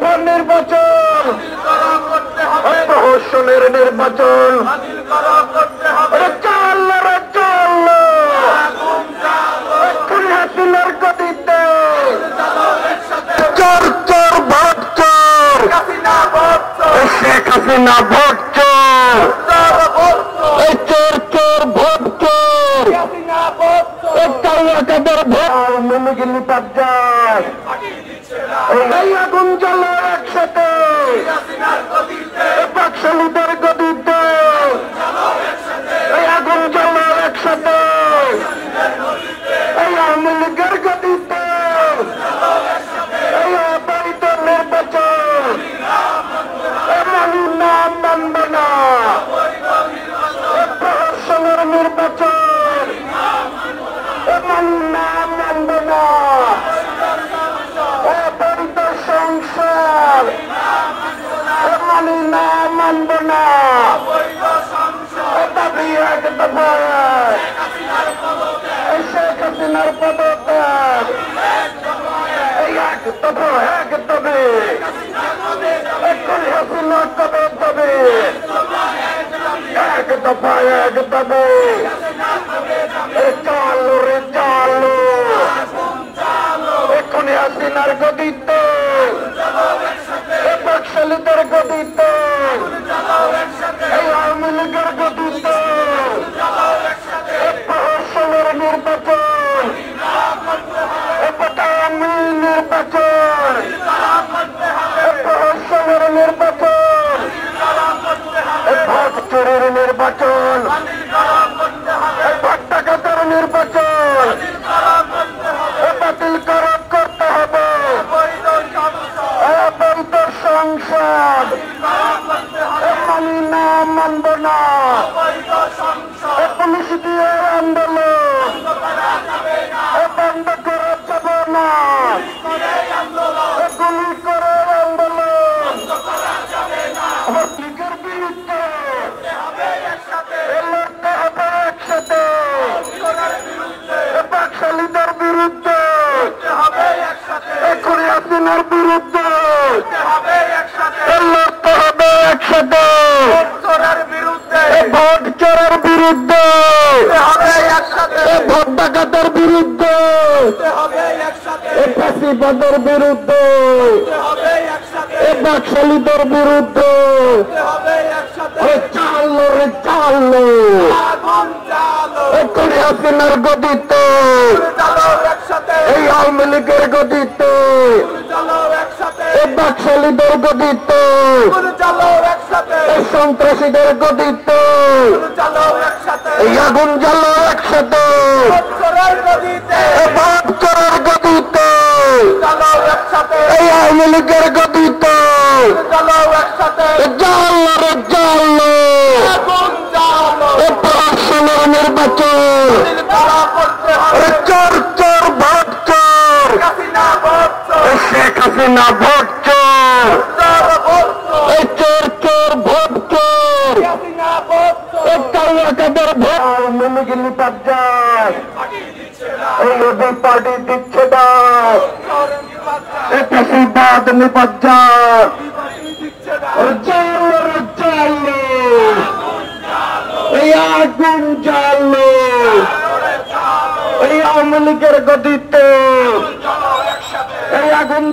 পর নির্বাচন। প্রহসনের নির্বাচন। শেখ হাসিনা ভোট চোর। চোর ভোট চোর। কাদের ভোট। পাজ্জার এই আগুন জ্বলো একসাথে বাকশালীদের গদিতে। এই আগুন জ্বলো একসাথে। এই আওয়ামী লীগের গদিতে। এই অবৈধ নির্বাচন। এমনই নাম মানব না। প্রহসনের নির্বাচন। পদত্যাগ। এই এক দফা এক দাবি। এক্ষুনি হাসিনা কবে দাবি এক দফা, এক এ চালু রে চালু। এক্ষুনি হাসিনার গদিতে। বাকশালীদের গদিতে। এই আওয়ামী লীগের গদিতে। বিরুদ্ধে। ফাঁসিবাদের বিরুদ্ধে। বাকশালীদের বিরুদ্ধে। চালো রে চালো। এ কুড়ি হাসিনার গদিতে। এই আওয়ামী লীগের গদিতে। বাকশালীদের গদিতে। সন্ত্রাসীদের গদিতে। এই আগুন জ্বালো একসাথে। ভাব করার গদিতে এই আওয়ামী লীগের গদিতে এ জাল্লো। রে জাল্লো। এ প্রশাসনের নির্বাচন। চোর চোর ভোট চোর। শেখ হাসিনা ভোট চোর এ চোর চোর ভোট চোর এ কাউয়া কাদের ভোট মিলিগিলি পাজ্জার এই নদী পার্টি দিচ্ছে এ ফাঁসিবাদ চালো এই আগুন জ্বালো। এই আওয়ামী লীগের গদিতে। এই আগুন